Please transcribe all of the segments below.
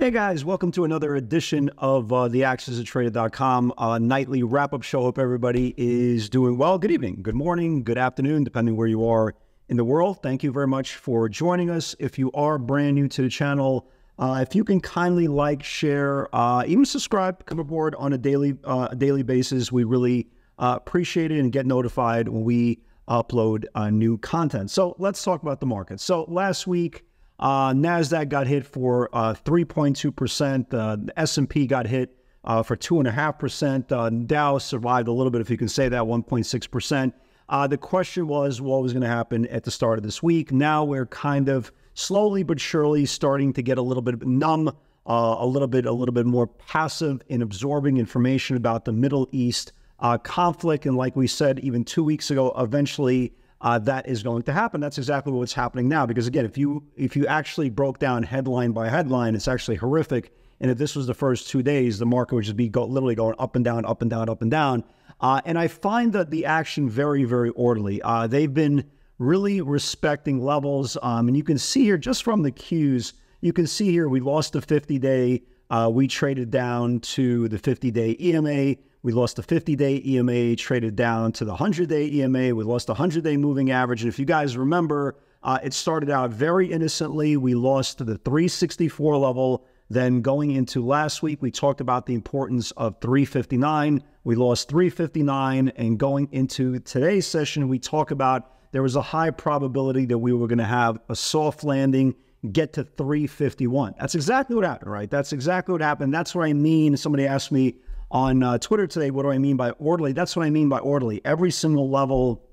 Hey guys, welcome to another edition of uh, the AccessATrader.com uh, nightly wrap up show. Hope everybody is doing well. Good evening, good morning, good afternoon, depending where you are in the world. Thank you very much for joining us. If you are brand new to the channel, uh, if you can kindly like, share, uh, even subscribe, come aboard on a daily uh, daily basis, we really uh, appreciate it and get notified when we upload new content. So let's talk about the market. So last week. Uh, Nasdaq got hit for uh, 3.2%. Uh, the S&P got hit uh, for 2.5%. Uh, Dow survived a little bit, if you can say that, 1.6%. Uh, the question was what was going to happen at the start of this week. Now we're kind of slowly but surely starting to get a little bit numb, uh, a little bit, a little bit more passive in absorbing information about the Middle East conflict. And like we said, even two weeks ago, eventually uh, that is going to happen. That's exactly what's happening now. Because again, if you if you actually broke down headline by headline, it's actually horrific. And if this was the first two days, the market would just be go, literally going up and down, up and down, up and down. Uh, and I find that the action very, very orderly. Uh, they've been really respecting levels. Um, and you can see here just from the Qs, you can see here we lost the 50 day. Uh, we traded down to the 50 day EMA. We lost the 50 day EMA, traded down to the 100 day EMA. We lost the 100 day moving average. And if you guys remember, uh, it started out very innocently. We lost to the 364 level. Then going into last week, we talked about the importance of 359. We lost 359. And going into today's session, we talk about there was a high probability that we were going to have a soft landing, get to 351. That's exactly what happened, right? That's exactly what happened. That's what I mean. Somebody asked me, on uh, Twitter today, what do I mean by orderly? That's what I mean by orderly. Every single level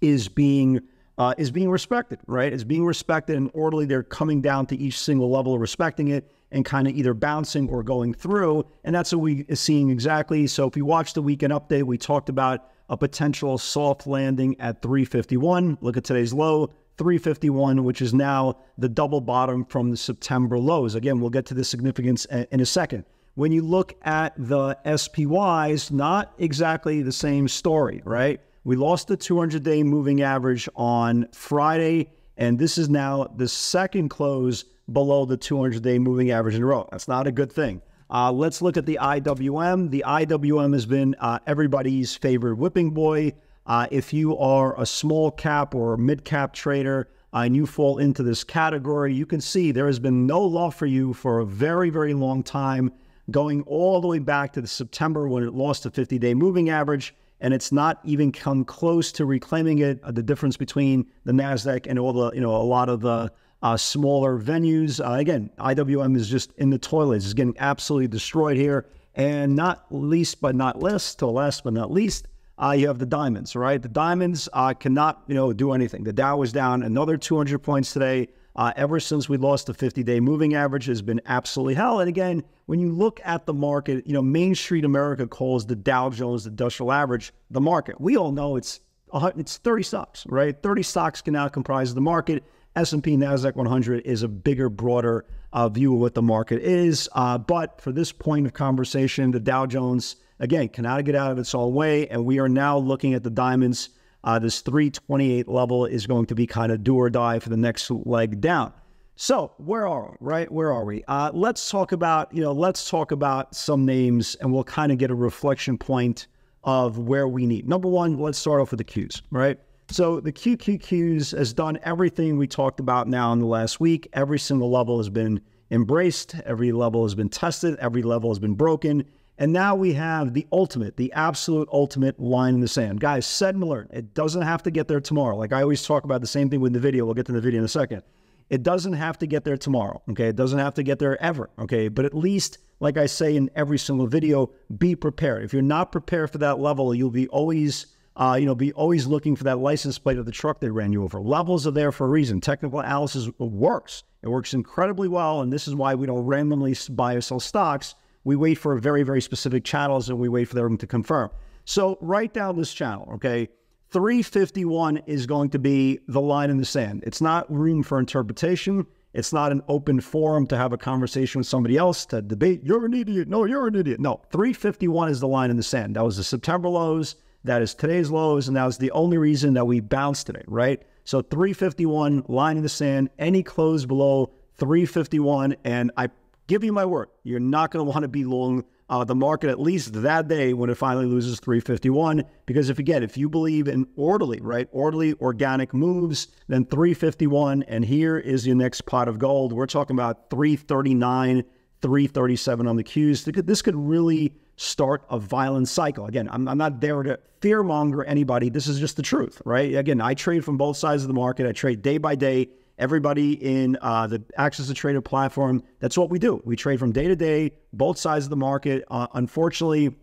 is being uh, is being respected, right? Is being respected and orderly. They're coming down to each single level, respecting it, and kind of either bouncing or going through. And that's what we are seeing exactly. So if you watch the weekend update, we talked about a potential soft landing at 351. Look at today's low, 351, which is now the double bottom from the September lows. Again, we'll get to the significance in a second. When you look at the SPYs, not exactly the same story, right? We lost the 200 day moving average on Friday, and this is now the second close below the 200 day moving average in a row. That's not a good thing. Uh, let's look at the IWM. The IWM has been uh, everybody's favorite whipping boy. Uh, if you are a small cap or mid cap trader and you fall into this category, you can see there has been no love for you for a very, very long time going all the way back to the September when it lost the 50 day moving average. And it's not even come close to reclaiming it. Uh, the difference between the NASDAQ and all the, you know, a lot of the uh, smaller venues. Uh, again, IWM is just in the toilets. It's getting absolutely destroyed here. And not least but not least, to last but not least, uh, you have the diamonds, right? The diamonds uh, cannot, you know, do anything. The Dow was down another 200 points today. Uh, ever since we lost the 50 day moving average has been absolutely hell. And again, when you look at the market, you know, Main Street America calls the Dow Jones industrial average the market. We all know it's it's 30 stocks, right? 30 stocks can now comprise the market. S&P Nasdaq 100 is a bigger, broader uh, view of what the market is. Uh, but for this point of conversation, the Dow Jones again cannot get out of its own way, and we are now looking at the diamonds uh, this 328 level is going to be kind of do or die for the next leg down. So where are we, right? Where are we? Uh, let's talk about, you know, let's talk about some names and we'll kind of get a reflection point of where we need. Number one, let's start off with the Qs, right? So the QQQs has done everything we talked about now in the last week. Every single level has been embraced. Every level has been tested. Every level has been broken. And now we have the ultimate, the absolute ultimate line in the sand. Guys, set and alert. It doesn't have to get there tomorrow. Like I always talk about the same thing with the video. We'll get to the video in a second. It doesn't have to get there tomorrow. Okay. It doesn't have to get there ever. Okay. But at least, like I say in every single video, be prepared. If you're not prepared for that level, you'll be always, uh, you know, be always looking for that license plate of the truck that ran you over. Levels are there for a reason. Technical analysis works. It works incredibly well. And this is why we don't randomly buy or sell stocks we wait for very, very specific channels and we wait for them to confirm. So write down this channel, okay? 351 is going to be the line in the sand. It's not room for interpretation. It's not an open forum to have a conversation with somebody else to debate. You're an idiot. No, you're an idiot. No, 351 is the line in the sand. That was the September lows. That is today's lows. And that was the only reason that we bounced today, right? So 351, line in the sand. Any close below 351. And I give you my word, you're not going to want to be long uh, the market at least that day when it finally loses 351. Because if again, if you believe in orderly, right, orderly organic moves, then 351, and here is your next pot of gold. We're talking about 339, 337 on the Qs. This could really start a violent cycle. Again, I'm, I'm not there to fearmonger anybody. This is just the truth, right? Again, I trade from both sides of the market. I trade day by day everybody in uh, the Access a Trader platform, that's what we do. We trade from day to day, both sides of the market. Uh, unfortunately,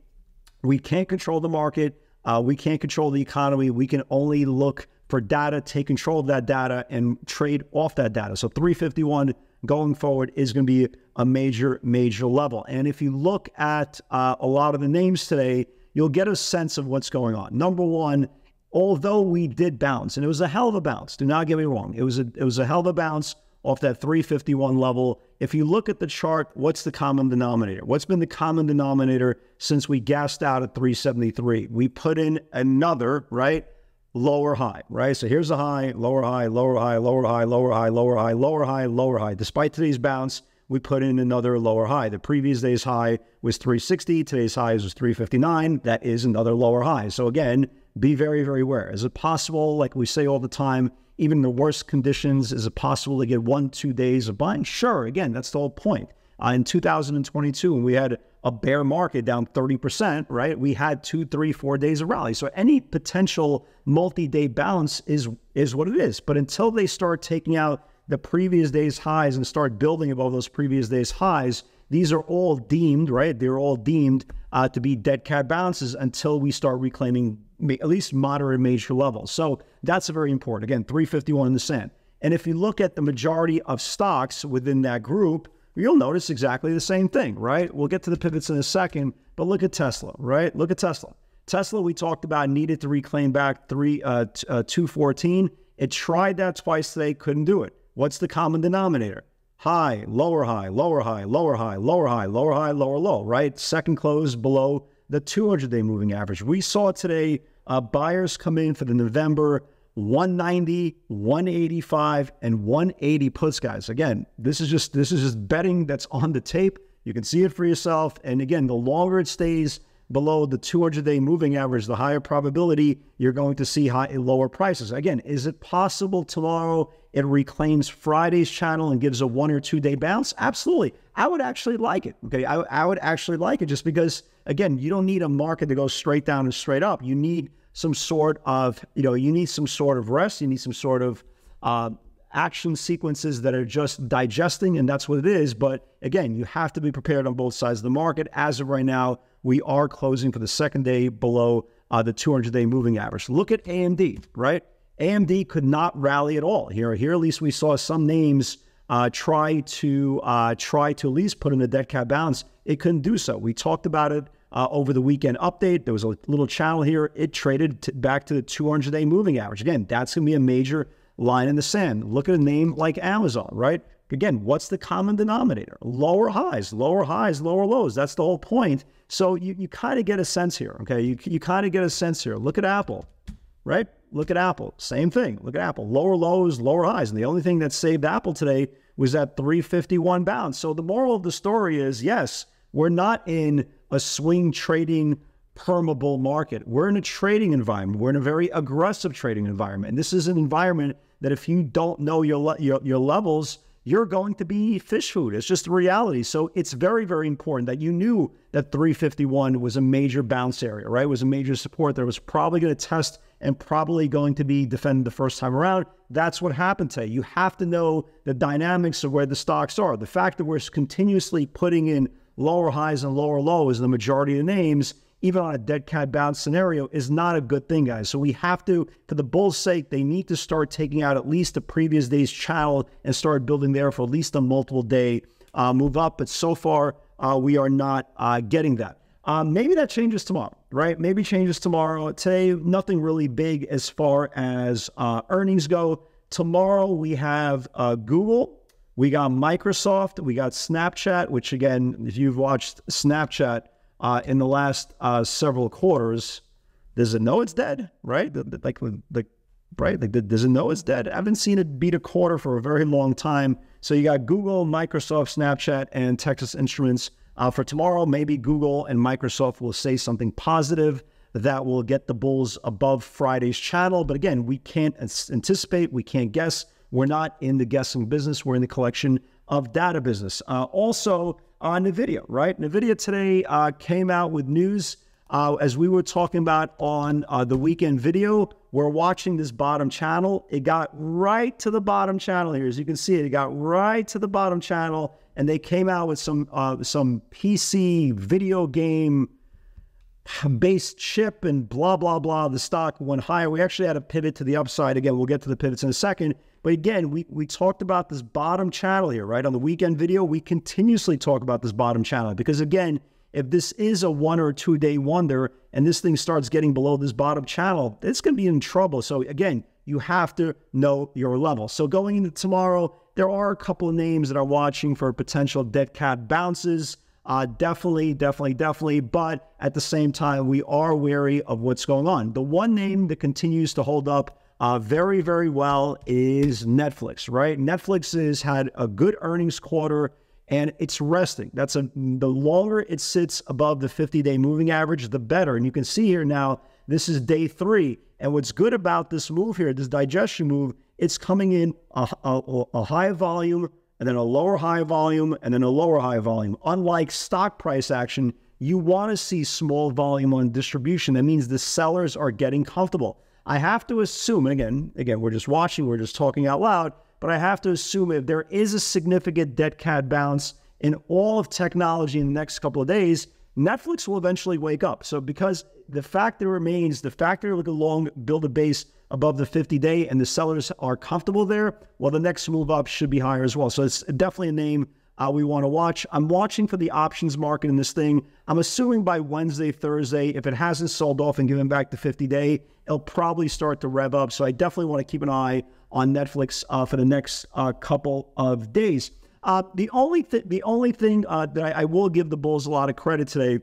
we can't control the market. Uh, we can't control the economy. We can only look for data, take control of that data, and trade off that data. So 351 going forward is going to be a major, major level. And if you look at uh, a lot of the names today, you'll get a sense of what's going on. Number one, although we did bounce, and it was a hell of a bounce. Do not get me wrong. It was a it was a hell of a bounce off that 351 level. If you look at the chart, what's the common denominator? What's been the common denominator since we gassed out at 373? We put in another, right? Lower high, right? So here's a high, lower high, lower high, lower high, lower high, lower high, lower high, lower high. Despite today's bounce, we put in another lower high. The previous day's high was 360, today's high was 359. That is another lower high. So again, be very, very aware. Is it possible, like we say all the time, even in the worst conditions, is it possible to get one, two days of buying? Sure. Again, that's the whole point. Uh, in 2022, when we had a bear market down 30%, right? We had two, three, four days of rally. So any potential multi-day balance is is what it is. But until they start taking out the previous day's highs and start building above those previous days' highs, these are all deemed, right? They're all deemed uh, to be dead cat bounces until we start reclaiming at least moderate major levels. So that's very important. Again, 351 in the sand. And if you look at the majority of stocks within that group, you'll notice exactly the same thing, right? We'll get to the pivots in a second, but look at Tesla, right? Look at Tesla. Tesla, we talked about needed to reclaim back three uh, uh, 214. It tried that twice today, couldn't do it. What's the common denominator? High, lower high, lower high, lower high, lower high, lower high, lower low, right? Second close below the 200 day moving average. We saw today uh, buyers come in for the November 190, 185, and 180 puts, guys. Again, this is just this is just betting that's on the tape. You can see it for yourself. And again, the longer it stays below the 200 day moving average, the higher probability you're going to see high, lower prices. Again, is it possible tomorrow it reclaims Friday's channel and gives a one or two day bounce? Absolutely. I would actually like it. Okay. I, I would actually like it just because, again, you don't need a market to go straight down and straight up. You need some sort of, you know, you need some sort of rest. You need some sort of, uh, action sequences that are just digesting, and that's what it is. But again, you have to be prepared on both sides of the market. As of right now, we are closing for the second day below uh, the 200 day moving average. Look at AMD, right? AMD could not rally at all. Here, here at least we saw some names uh, try to uh, try to at least put in a dead cat bounce. It couldn't do so. We talked about it uh, over the weekend update. There was a little channel here. It traded back to the 200 day moving average. Again, that's going to be a major line in the sand. Look at a name like Amazon, right? Again, what's the common denominator? Lower highs, lower highs, lower lows. That's the whole point. So you, you kind of get a sense here, okay? You, you kind of get a sense here. Look at Apple, right? Look at Apple. Same thing. Look at Apple. Lower lows, lower highs. And the only thing that saved Apple today was that 351 bounce. So the moral of the story is yes, we're not in a swing trading permeable market. We're in a trading environment. We're in a very aggressive trading environment. And this is an environment that if you don't know your, your, your levels, you're going to be fish food. It's just the reality. So it's very, very important that you knew that 351 was a major bounce area, right? It was a major support that was probably going to test and probably going to be defended the first time around. That's what happened today. You have to know the dynamics of where the stocks are. The fact that we're continuously putting in lower highs and lower lows in the majority of the names even on a dead cat bounce scenario, is not a good thing, guys. So we have to, for the Bulls' sake, they need to start taking out at least the previous day's channel and start building there for at least a multiple day uh, move up. But so far, uh, we are not uh, getting that. Um, maybe that changes tomorrow, right? Maybe changes tomorrow. Today, nothing really big as far as uh, earnings go. Tomorrow, we have uh, Google, we got Microsoft, we got Snapchat, which, again, if you've watched Snapchat uh, in the last uh, several quarters, does it know it's dead, right? Like, like right? Like, does it know it's dead? I haven't seen it beat a quarter for a very long time. So you got Google, Microsoft, Snapchat, and Texas Instruments uh, for tomorrow, maybe Google and Microsoft will say something positive that will get the bulls above Friday's channel. But again, we can't anticipate, we can't guess. We're not in the guessing business, we're in the collection of data business. Uh, also, uh, NVIDIA, right? NVIDIA today uh, came out with news. Uh, as we were talking about on uh, the weekend video, we're watching this bottom channel. It got right to the bottom channel here. As you can see, it got right to the bottom channel and they came out with some uh, some PC video game based chip and blah blah blah. The stock went higher. We actually had a pivot to the upside. Again, we'll get to the pivots in a second. But again, we we talked about this bottom channel here, right? On the weekend video, we continuously talk about this bottom channel because again, if this is a one or two day wonder and this thing starts getting below this bottom channel, it's going to be in trouble. So again, you have to know your level. So going into tomorrow, there are a couple of names that are watching for potential dead cat bounces. Uh, definitely, definitely, definitely. But at the same time, we are wary of what's going on. The one name that continues to hold up uh, very, very well is Netflix, right? Netflix has had a good earnings quarter and it's resting. That's a the longer it sits above the 50-day moving average, the better. And you can see here now, this is day three. And what's good about this move here, this digestion move, it's coming in a, a, a high volume and then a lower high volume and then a lower high volume. Unlike stock price action, you want to see small volume on distribution. That means the sellers are getting comfortable. I have to assume, and again, again, we're just watching, we're just talking out loud, but I have to assume if there is a significant dead cat bounce in all of technology in the next couple of days, Netflix will eventually wake up. So because the fact that remains, the fact that look long, build a base above the 50 day and the sellers are comfortable there, well, the next move up should be higher as well. So it's definitely a name uh, we want to watch. I'm watching for the options market in this thing. I'm assuming by Wednesday, Thursday, if it hasn't sold off and given back the 50 day, it'll probably start to rev up. So I definitely want to keep an eye on Netflix uh, for the next uh, couple of days. Uh, the only th- the only thing uh, that I, I will give the Bulls a lot of credit today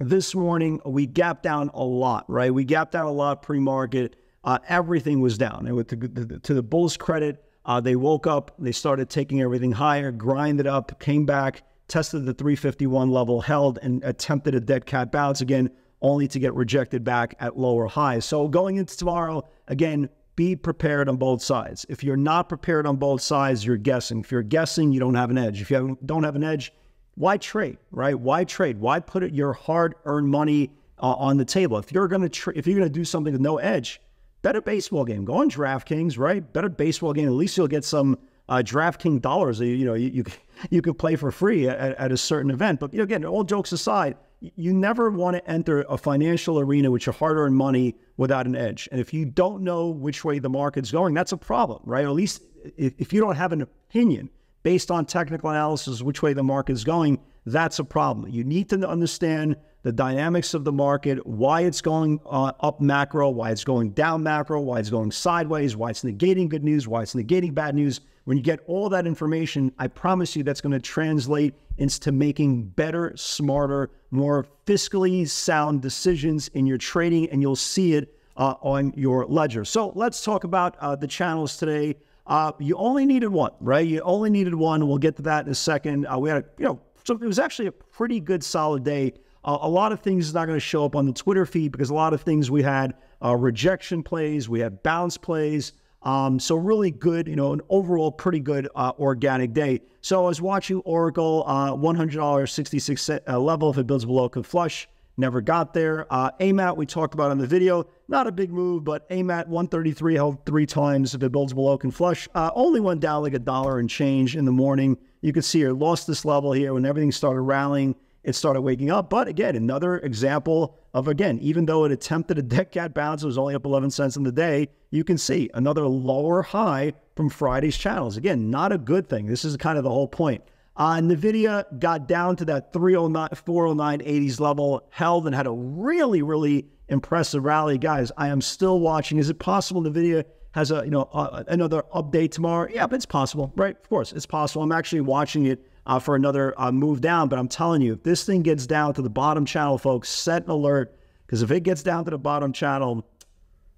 this morning, we gapped down a lot, right? We gapped down a lot pre market. Uh, everything was down. And with the, to the Bulls' credit, uh, they woke up, they started taking everything higher, grinded up, came back, tested the 351 level, held, and attempted a dead cat bounce again, only to get rejected back at lower highs. So going into tomorrow, again, be prepared on both sides. If you're not prepared on both sides, you're guessing. If you're guessing, you don't have an edge. If you don't have an edge, why trade, right? Why trade? Why put your hard-earned money uh, on the table? If you're going to if you're going to do something with no edge, bet a baseball game. Go on DraftKings, right? Bet a baseball game. At least you'll get some uh, DraftKings dollars. You, you know, you you, you could play for free at, at a certain event. But you know, again, all jokes aside, you never want to enter a financial arena with your hard-earned money without an edge. And if you don't know which way the market's going, that's a problem, right? Or at least if, you don't have an opinion based on technical analysis which way the market is going, that's a problem. You need to understand the dynamics of the market, why it's going uh, up macro, why it's going down macro, why it's going sideways, why it's negating good news, why it's negating bad news. When you get all that information, I promise you that's going to translate into making better, smarter, more fiscally sound decisions in your trading, and you'll see it uh, on your ledger. So let's talk about uh, the channels today. Uh, you only needed one, right? You only needed one. We'll get to that in a second. Uh, we had a, you know, so it was actually a pretty good solid day. Uh, a lot of things is not going to show up on the Twitter feed because a lot of things we had uh, rejection plays, we had bounce plays. Um, so really good, you know, an overall pretty good uh, organic day. So I was watching Oracle, uh, $100, 66 cent, uh, level if it builds below could flush. Never got there. Uh, AMAT, we talked about in the video. Not a big move, but AMAT 133 held three times. If it builds below, can flush. Uh, only went down like a dollar and change in the morning. You can see here, lost this level here when everything started rallying. It started waking up. But again, another example of, again, even though it attempted a dead cat bounce, it was only up 11 cents in the day. You can see another lower high from Friday's channels. Again, not a good thing. This is kind of the whole point. Uh, NVIDIA got down to that 309, 409 80s level, held and had a really, really impressive rally. Guys, I am still watching. Is it possible NVIDIA has a, you know, uh, another update tomorrow? Yeah, but it's possible, right? Of course, it's possible. I'm actually watching it uh, for another uh, move down, but I'm telling you, if this thing gets down to the bottom channel, folks, set an alert because if it gets down to the bottom channel,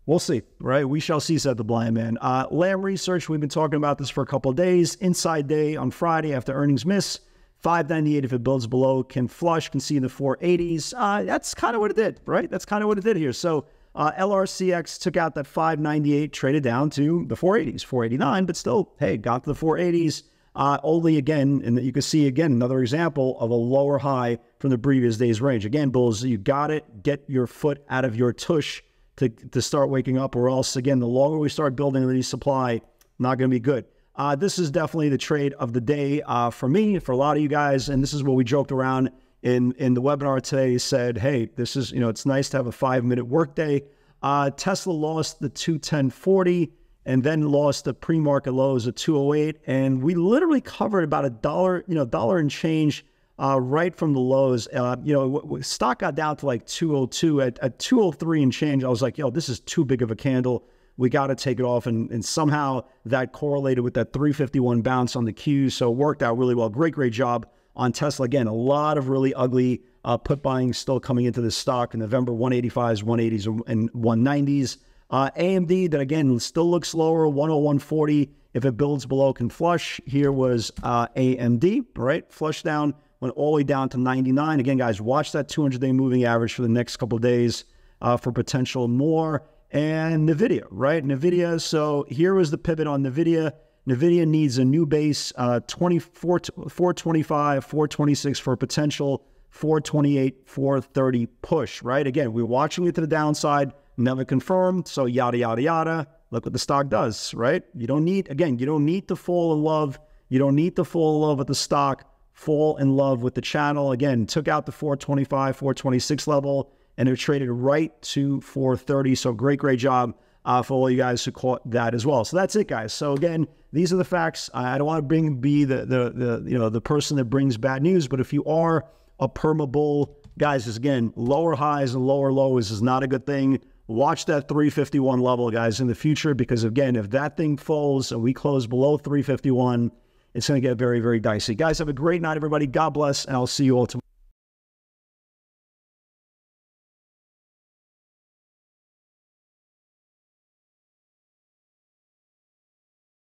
We'll see, right? We shall see, said the blind man. Uh, Lam Research, we've been talking about this for a couple days. Inside day on Friday after earnings miss. 598 if it builds below, can flush, can see in the 480s. Uh, that's kind of what it did, right? That's kind of what it did here. So uh, LRCX took out that 598, traded down to the 480s, 489, but still, hey, got to the 480s. Uh, only again, and you can see again another example of a lower high from the previous day's range. Again, Bulls, you got it. Get your foot out of your tush to, to start waking up, or else, again, the longer we start building the supply, not going to be good. Uh, this is definitely the trade of the day uh, for me, for a lot of you guys, and this is what we joked around in in the webinar today. Said, hey, this is you know it's nice to have a five minute workday. Uh, Tesla lost the 210.40 and then lost the pre market lows of 208, and we literally covered about a dollar, you know, dollar and change uh, right from the lows. Uh, you know, stock got down to like 202 at, at 203 and change. I was like, yo, this is too big of a candle. We got to take it off. And, and somehow that correlated with that 351 bounce on the Q. So it worked out really well. Great, great job on Tesla. Again, a lot of really ugly uh, put buying still coming into this stock in November 185s, 180s, and 190s. Uh, AMD, that again still looks lower, 101.40. If it builds below, can flush. Here was uh, AMD, right? Flush down went all the way down to 99. Again, guys, watch that 200 day moving average for the next couple days uh, for potential more. And NVIDIA, right? NVIDIA. So here was the pivot on NVIDIA. NVIDIA needs a new base, uh, 24, 425, 426 for potential 428, 430 push, right? Again, we're watching it to the downside, never confirmed. So yada, yada, yada. Look what the stock does, right? You don't need, again, you don't need to fall in love. You don't need to fall in love with the stock fall in love with the channel. Again, took out the 425, 426 level, and it traded right to 430. So great, great job uh, for all you guys who caught that as well. So that's it, guys. So again, these are the facts. I don't want to bring be the the the you know the person that brings bad news, but if you are a perma bull, guys, again lower highs and lower lows is not a good thing. Watch that 351 level, guys, in the future, because again, if that thing falls and we close below 351, it's going to get very, very dicey. Guys, have a great night, everybody. God bless, and I'll see you all tomorrow.